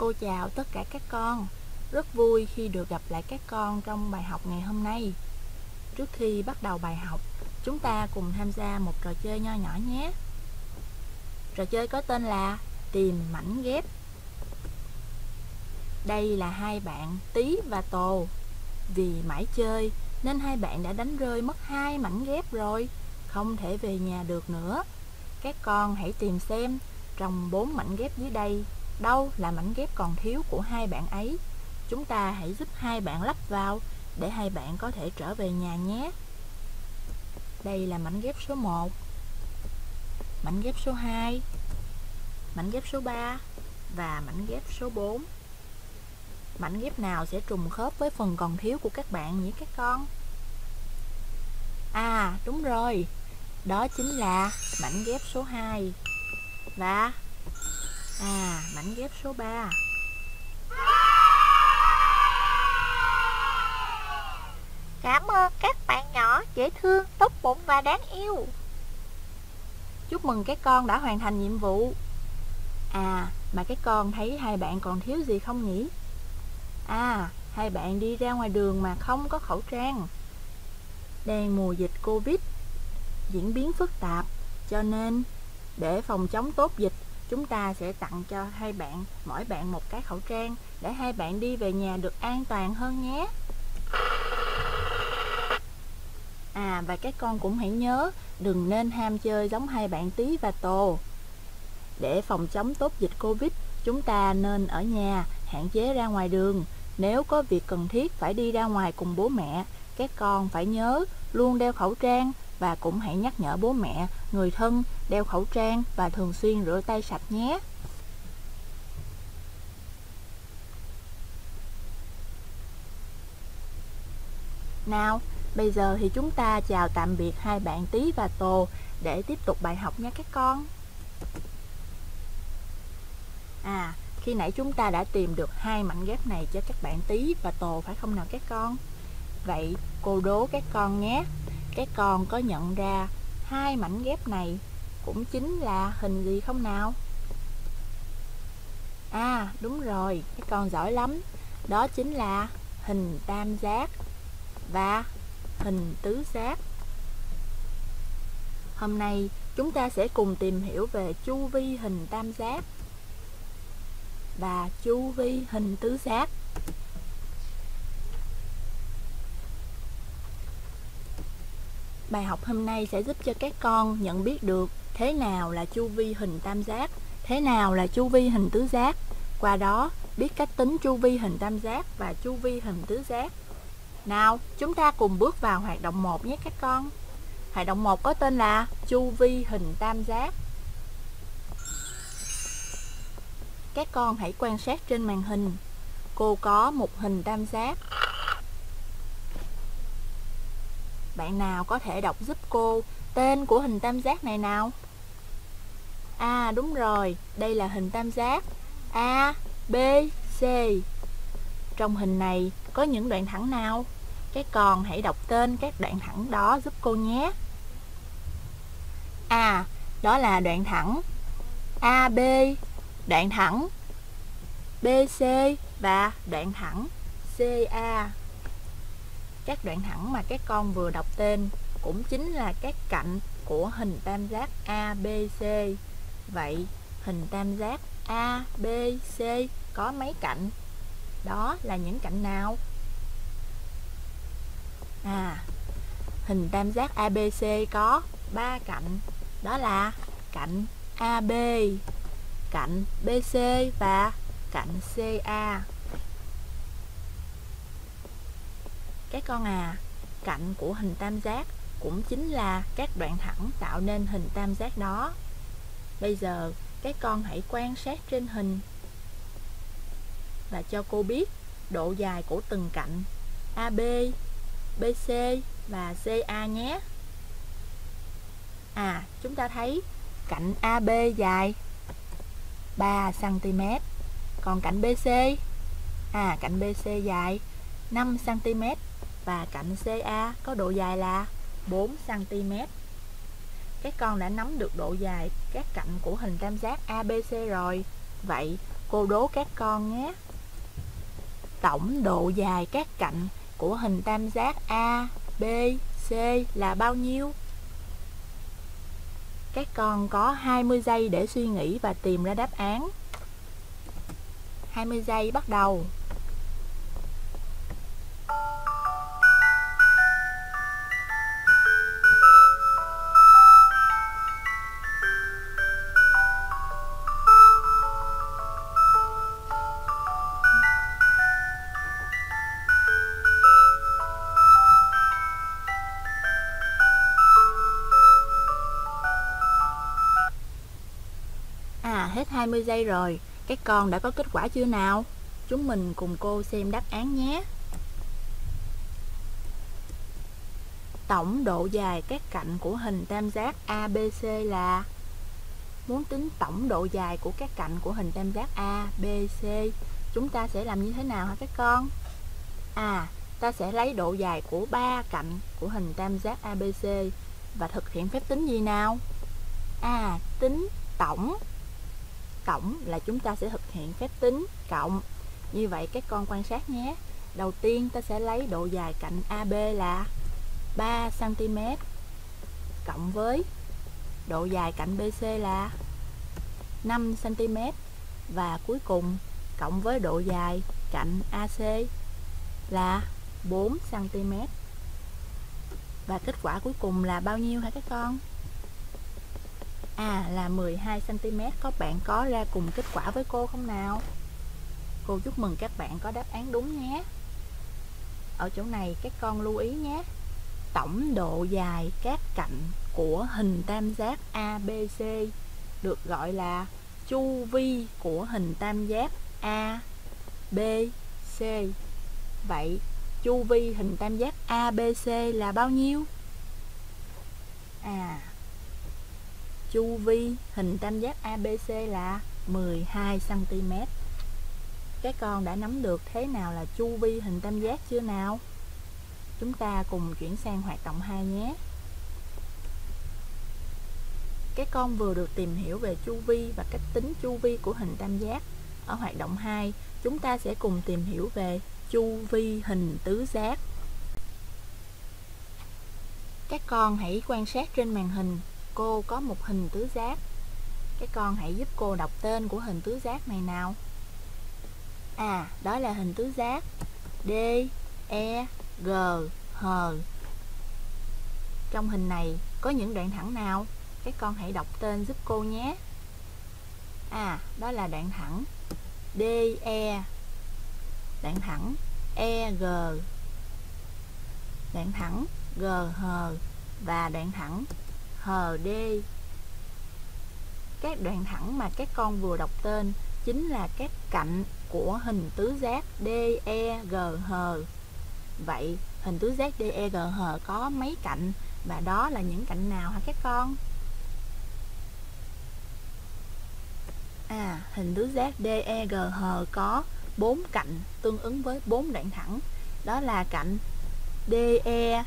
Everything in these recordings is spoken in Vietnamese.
Cô chào tất cả các con. Rất vui khi được gặp lại các con trong bài học ngày hôm nay. Trước khi bắt đầu bài học, chúng ta cùng tham gia một trò chơi nho nhỏ nhé. Trò chơi có tên là Tìm mảnh ghép. Đây là hai bạn Tí và Tồ. Vì mãi chơi nên hai bạn đã đánh rơi mất hai mảnh ghép rồi, không thể về nhà được nữa. Các con hãy tìm xem trong bốn mảnh ghép dưới đây đâu là mảnh ghép còn thiếu của hai bạn ấy. Chúng ta hãy giúp hai bạn lắp vào để hai bạn có thể trở về nhà nhé. Đây là mảnh ghép số 1, mảnh ghép số 2, mảnh ghép số 3 và mảnh ghép số 4. Mảnh ghép nào sẽ trùng khớp với phần còn thiếu của các bạn nhỉ các con? À, đúng rồi. Đó chính là mảnh ghép số 2. Và à, mảnh ghép số 3. Cảm ơn các bạn nhỏ dễ thương, tốt bụng và đáng yêu. Chúc mừng các con đã hoàn thành nhiệm vụ. À, mà các con thấy hai bạn còn thiếu gì không nhỉ? À, hai bạn đi ra ngoài đường mà không có khẩu trang. Đang mùa dịch Covid diễn biến phức tạp, cho nên để phòng chống tốt dịch, chúng ta sẽ tặng cho hai bạn mỗi bạn một cái khẩu trang để hai bạn đi về nhà được an toàn hơn nhé. À và các con cũng hãy nhớ đừng nên ham chơi giống hai bạn tí và tồ. Để phòng chống tốt dịch Covid, chúng ta nên ở nhà, hạn chế ra ngoài đường. Nếu có việc cần thiết phải đi ra ngoài cùng bố mẹ, các con phải nhớ luôn đeo khẩu trang và cũng hãy nhắc nhở bố mẹ, người thân đeo khẩu trang và thường xuyên rửa tay sạch nhé. Nào, bây giờ thì chúng ta chào tạm biệt hai bạn Tí và Tô để tiếp tục bài học nha các con. À, khi nãy chúng ta đã tìm được hai mảnh ghép này cho các bạn Tí và Tô phải không nào các con? Vậy cô đố các con nhé, cái con có nhận ra hai mảnh ghép này cũng chính là hình gì không nào? À, đúng rồi, cái con giỏi lắm. Đó chính là hình tam giác và hình tứ giác. Hôm nay chúng ta sẽ cùng tìm hiểu về chu vi hình tam giác và chu vi hình tứ giác. Bài học hôm nay sẽ giúp cho các con nhận biết được thế nào là chu vi hình tam giác, thế nào là chu vi hình tứ giác. Qua đó, biết cách tính chu vi hình tam giác và chu vi hình tứ giác. Nào, chúng ta cùng bước vào hoạt động 1 nhé các con. Hoạt động 1 có tên là chu vi hình tam giác. Các con hãy quan sát trên màn hình. Cô có một hình tam giác Bạn nào có thể đọc giúp cô tên của hình tam giác này nào? À đúng rồi, đây là hình tam giác A, B, C. Trong hình này có những đoạn thẳng nào? Các con hãy đọc tên các đoạn thẳng đó giúp cô nhé. A, đó là đoạn thẳng AB, đoạn thẳng BC và đoạn thẳng CA các đoạn thẳng mà các con vừa đọc tên cũng chính là các cạnh của hình tam giác ABC. Vậy hình tam giác ABC có mấy cạnh? Đó là những cạnh nào? À, hình tam giác ABC có 3 cạnh, đó là cạnh AB, cạnh BC và cạnh CA. Các con à, cạnh của hình tam giác cũng chính là các đoạn thẳng tạo nên hình tam giác đó. Bây giờ, các con hãy quan sát trên hình. Và cho cô biết độ dài của từng cạnh. AB, BC và CA nhé. À, chúng ta thấy cạnh AB dài 3 cm, còn cạnh BC à cạnh BC dài 5 cm và cạnh CA có độ dài là 4cm. Các con đã nắm được độ dài các cạnh của hình tam giác ABC rồi. Vậy cô đố các con nhé. Tổng độ dài các cạnh của hình tam giác A, B, C là bao nhiêu? Các con có 20 giây để suy nghĩ và tìm ra đáp án. 20 giây bắt đầu. 20 giây rồi. Các con đã có kết quả chưa nào? Chúng mình cùng cô xem đáp án nhé. Tổng độ dài các cạnh của hình tam giác ABC là Muốn tính tổng độ dài của các cạnh của hình tam giác ABC Chúng ta sẽ làm như thế nào hả các con? À, ta sẽ lấy độ dài của ba cạnh của hình tam giác ABC Và thực hiện phép tính gì nào? À, tính tổng Tổng là chúng ta sẽ thực hiện phép tính cộng. Như vậy các con quan sát nhé. Đầu tiên ta sẽ lấy độ dài cạnh AB là 3cm Cộng với độ dài cạnh BC là 5cm Và cuối cùng cộng với độ dài cạnh AC là 4cm Và kết quả cuối cùng là bao nhiêu hả các con? À là 12cm Có bạn có ra cùng kết quả với cô không nào? Cô chúc mừng các bạn có đáp án đúng nhé Ở chỗ này các con lưu ý nhé Tổng độ dài các cạnh của hình tam giác ABC được gọi là chu vi của hình tam giác A, B, C. Vậy chu vi hình tam giác ABC là bao nhiêu? À, chu vi hình tam giác ABC là 12 cm. Các con đã nắm được thế nào là chu vi hình tam giác chưa nào? Chúng ta cùng chuyển sang hoạt động 2 nhé. Các con vừa được tìm hiểu về chu vi và cách tính chu vi của hình tam giác. Ở hoạt động 2, chúng ta sẽ cùng tìm hiểu về chu vi hình tứ giác. Các con hãy quan sát trên màn hình, cô có một hình tứ giác. Các con hãy giúp cô đọc tên của hình tứ giác này nào. À, đó là hình tứ giác D, E, G, H. Trong hình này có những đoạn thẳng nào? Các con hãy đọc tên giúp cô nhé. À, đó là đoạn thẳng d e đoạn thẳng e g đoạn thẳng g h và đoạn thẳng hờ đê Các đoạn thẳng mà các con vừa đọc tên chính là các cạnh của hình tứ giác DEGH. Vậy hình tứ giác DEGH có mấy cạnh và đó là những cạnh nào hả các con? À, hình tứ giác DEGH có 4 cạnh tương ứng với 4 đoạn thẳng. Đó là cạnh DE,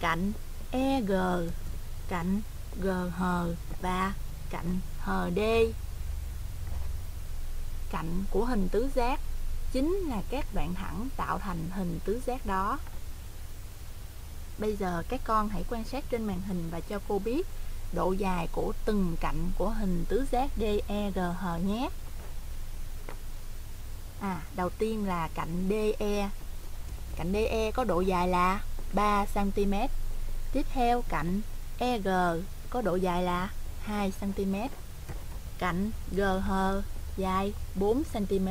cạnh EG, cạnh GH và cạnh HD. Cạnh của hình tứ giác chính là các đoạn thẳng tạo thành hình tứ giác đó. Bây giờ các con hãy quan sát trên màn hình và cho cô biết độ dài của từng cạnh của hình tứ giác DEGH nhé. À, đầu tiên là cạnh DE. Cạnh DE có độ dài là 3 cm. Tiếp theo cạnh EG có độ dài là 2 cm. Cạnh GH dài 4 cm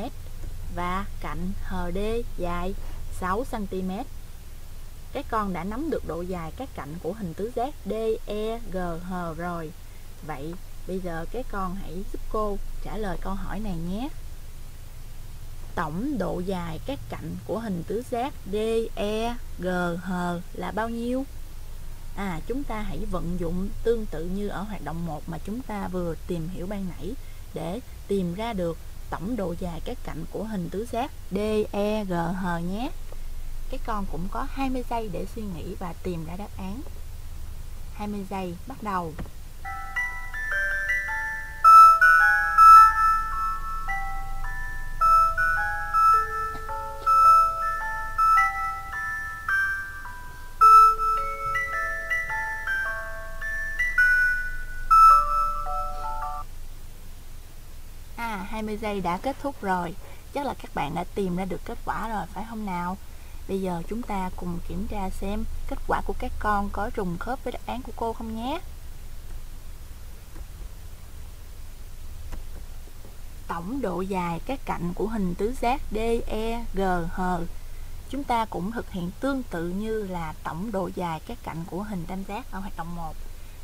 và cạnh HD dài 6 cm. Các con đã nắm được độ dài các cạnh của hình tứ giác DEGH rồi. Vậy bây giờ các con hãy giúp cô trả lời câu hỏi này nhé. Tổng độ dài các cạnh của hình tứ giác DEGH là bao nhiêu? À, chúng ta hãy vận dụng tương tự như ở hoạt động 1 mà chúng ta vừa tìm hiểu ban nãy để tìm ra được tổng độ dài các cạnh của hình tứ giác DEGH nhé. Các con cũng có 20 giây để suy nghĩ và tìm ra đáp án. 20 giây bắt đầu. 20 giây đã kết thúc rồi. Chắc là các bạn đã tìm ra được kết quả rồi phải không nào? Bây giờ chúng ta cùng kiểm tra xem kết quả của các con có trùng khớp với đáp án của cô không nhé. Tổng độ dài các cạnh của hình tứ giác DEGH Chúng ta cũng thực hiện tương tự như là tổng độ dài các cạnh của hình tam giác ở hoạt động 1.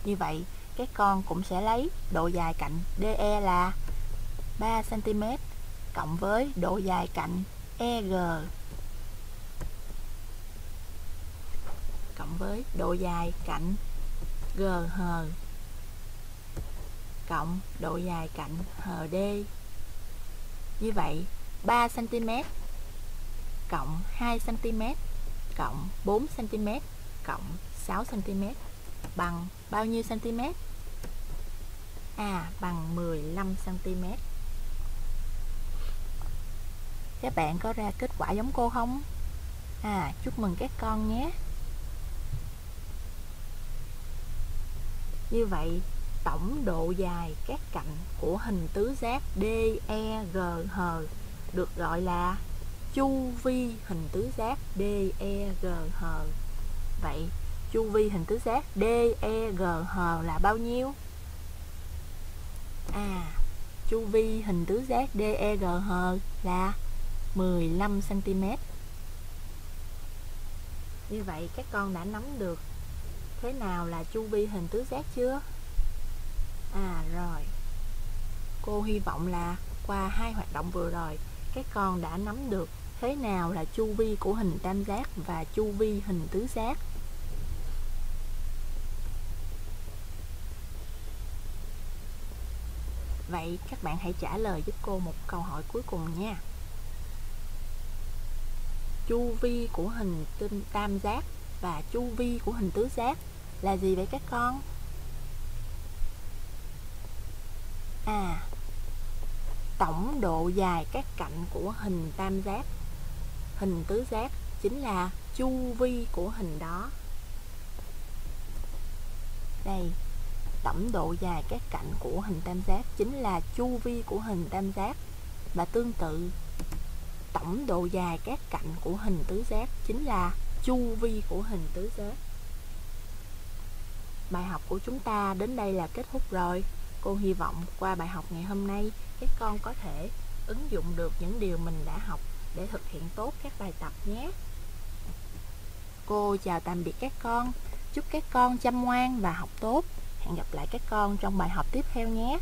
Như vậy, các con cũng sẽ lấy độ dài cạnh DE là 3 cm cộng với độ dài cạnh EG cộng với độ dài cạnh GH cộng độ dài cạnh HD. Như vậy, 3 cm cộng 2 cm cộng 4 cm cộng 6 cm bằng bao nhiêu cm? À, bằng 15 cm. Các bạn có ra kết quả giống cô không? À, chúc mừng các con nhé. Như vậy, tổng độ dài các cạnh của hình tứ giác DEGH được gọi là chu vi hình tứ giác DEGH. Vậy, chu vi hình tứ giác DEGH là bao nhiêu? À, chu vi hình tứ giác DEGH là 15 cm. Như vậy các con đã nắm được thế nào là chu vi hình tứ giác chưa? À rồi. Cô hy vọng là qua hai hoạt động vừa rồi, các con đã nắm được thế nào là chu vi của hình tam giác và chu vi hình tứ giác. Vậy các bạn hãy trả lời giúp cô một câu hỏi cuối cùng nha. Chu vi của hình tinh tam giác và chu vi của hình tứ giác là gì vậy các con? À, tổng độ dài các cạnh của hình tam giác, hình tứ giác chính là chu vi của hình đó. Đây, tổng độ dài các cạnh của hình tam giác chính là chu vi của hình tam giác và tương tự tổng độ dài các cạnh của hình tứ giác chính là chu vi của hình tứ giác. Bài học của chúng ta đến đây là kết thúc rồi. Cô hy vọng qua bài học ngày hôm nay, các con có thể ứng dụng được những điều mình đã học để thực hiện tốt các bài tập nhé. Cô chào tạm biệt các con. Chúc các con chăm ngoan và học tốt. Hẹn gặp lại các con trong bài học tiếp theo nhé.